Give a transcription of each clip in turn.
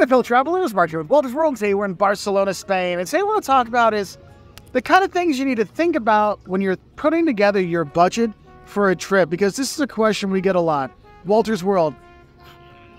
Hey, the Phil Travel News Market with Wolters World. Today we're in Barcelona, Spain. And today what we'll talk about is the kind of things you need to think about when you're putting together your budget for a trip, because this is a question we get a lot. Wolters World,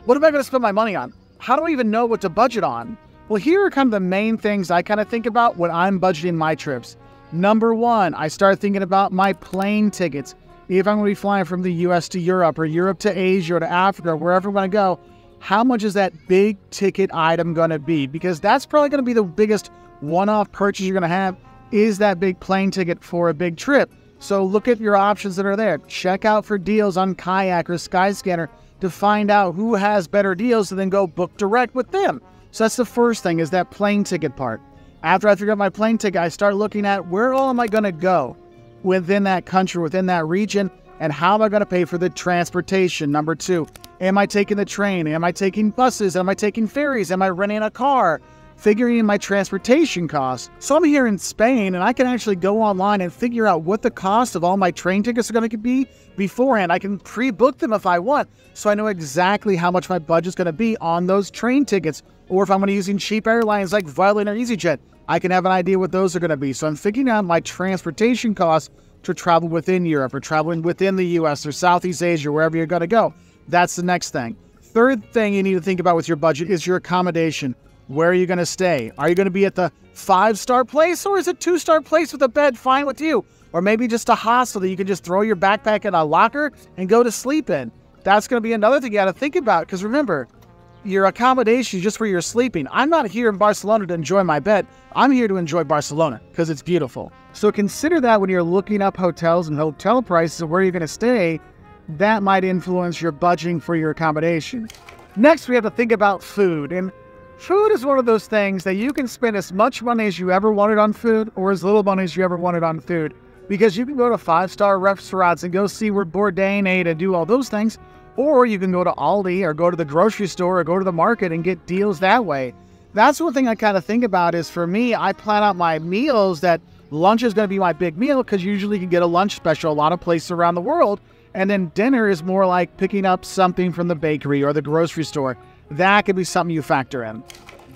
what am I going to spend my money on? How do I even know what to budget on? Well, here are kind of the main things I kind of think about when I'm budgeting my trips. Number one, I start thinking about my plane tickets. If I'm going to be flying from the US to Europe or Europe to Asia or to Africa or wherever I'm going to go, how much is that big ticket item going to be? Because that's probably going to be the biggest one off purchase you're going to have is that big plane ticket for a big trip. So look at your options that are there. Check out for deals on Kayak or Skyscanner to find out who has better deals and then go book direct with them. So that's the first thing is that plane ticket part. After I figure out my plane ticket, I start looking at where all am I going to go within that country, within that region, and how am I going to pay for the transportation? Number two, Am I taking the train? Am I taking buses? Am I taking ferries? Am I renting a car? Figuring in my transportation costs. So I'm here in Spain and I can actually go online and figure out what the cost of all my train tickets are going to be beforehand. I can pre book them if I want, so I know exactly how much my budget's going to be on those train tickets. Or if I'm going to be using cheap airlines like Vueling or EasyJet, I can have an idea what those are going to be. So I'm figuring out my transportation costs to travel within Europe or traveling within the US or Southeast Asia, or wherever you're going to go. That's the next thing. Third thing you need to think about with your budget is your accommodation. Where are you going to stay? Are you going to be at the five star place or is it two star place with a bed fine with you? Or maybe just a hostel that you can just throw your backpack in a locker and go to sleep in. That's going to be another thing you got to think about because remember, your accommodation just where you're sleeping. I'm not here in Barcelona to enjoy my bed. I'm here to enjoy Barcelona because it's beautiful. So consider that when you're looking up hotels and hotel prices and where you're going to stay that might influence your budgeting for your accommodation. Next, we have to think about food. And food is one of those things that you can spend as much money as you ever wanted on food or as little money as you ever wanted on food. Because you can go to five star restaurants and go see where Bourdain ate and do all those things. Or you can go to Aldi or go to the grocery store or go to the market and get deals that way. That's one thing I kind of think about is for me, I plan out my meals that lunch is going to be my big meal because usually you can get a lunch special a lot of places around the world. And then dinner is more like picking up something from the bakery or the grocery store. That could be something you factor in.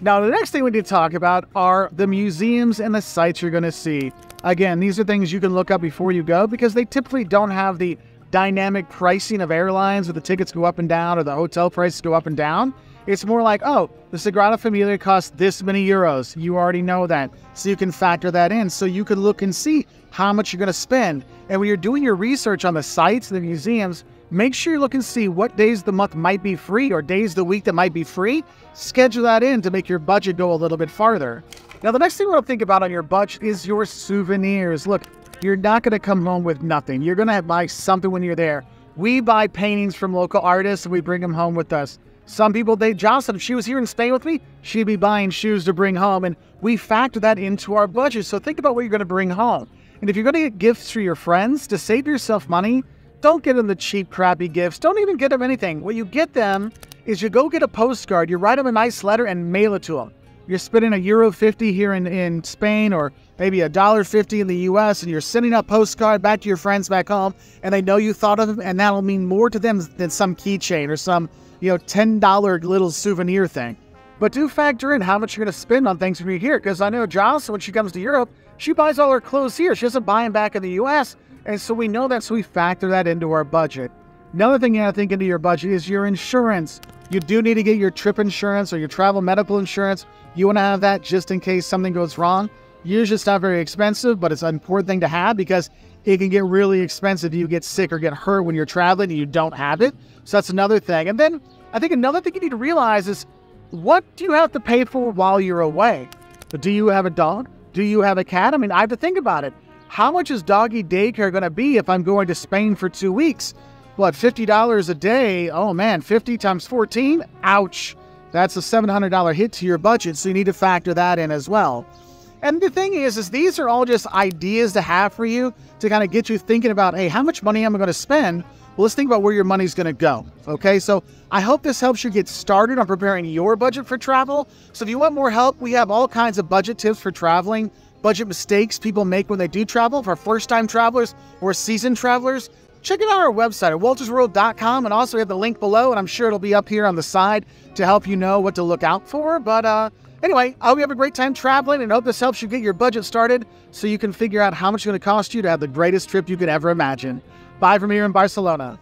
Now, the next thing we need to talk about are the museums and the sites you're going to see. Again, these are things you can look up before you go because they typically don't have the dynamic pricing of airlines where the tickets go up and down or the hotel prices go up and down. It's more like, oh, the Sagrada Familia costs this many euros. You already know that. So you can factor that in. So you can look and see how much you're going to spend. And when you're doing your research on the sites, the museums, make sure you look and see what days of the month might be free or days of the week that might be free. Schedule that in to make your budget go a little bit farther. Now, the next thing we'll think about on your budget is your souvenirs. Look, you're not going to come home with nothing. You're going to buy something when you're there. We buy paintings from local artists and we bring them home with us. Some people, they, Jocelyn, if she was here in Spain with me, she'd be buying shoes to bring home, and we factor that into our budget. So think about what you're going to bring home. And if you're going to get gifts for your friends to save yourself money, don't get them the cheap, crappy gifts. Don't even get them anything. What you get them is you go get a postcard, you write them a nice letter, and mail it to them. You're spending a euro 50 here in, in Spain or maybe a dollar 50 in the US, and you're sending a postcard back to your friends back home, and they know you thought of them, and that'll mean more to them than some keychain or some you know, $10 little souvenir thing. But do factor in how much you're going to spend on things when you're here, because I know Jocelyn, when she comes to Europe, she buys all her clothes here. She doesn't buy them back in the US. And so we know that, so we factor that into our budget. Another thing you to think into your budget is your insurance. You do need to get your trip insurance or your travel medical insurance. You want to have that just in case something goes wrong. Usually it's not very expensive, but it's an important thing to have because it can get really expensive if you get sick or get hurt when you're traveling and you don't have it. So that's another thing. And then I think another thing you need to realize is what do you have to pay for while you're away? Do you have a dog? Do you have a cat? I mean, I have to think about it. How much is doggy daycare going to be if I'm going to Spain for two weeks? What, $50 a day? Oh man, 50 times 14? Ouch. That's a $700 hit to your budget, so you need to factor that in as well. And the thing is, is these are all just ideas to have for you to kind of get you thinking about, hey, how much money am I going to spend? Well, let's think about where your money's going to go. Okay, so I hope this helps you get started on preparing your budget for travel. So if you want more help, we have all kinds of budget tips for traveling, budget mistakes people make when they do travel for first time travelers or seasoned travelers. Check it out our website at woltersworld.com and also we have the link below and I'm sure it'll be up here on the side to help you know what to look out for. But uh, anyway, I hope you have a great time traveling and hope this helps you get your budget started so you can figure out how much it's going to cost you to have the greatest trip you could ever imagine. Bye from here in Barcelona.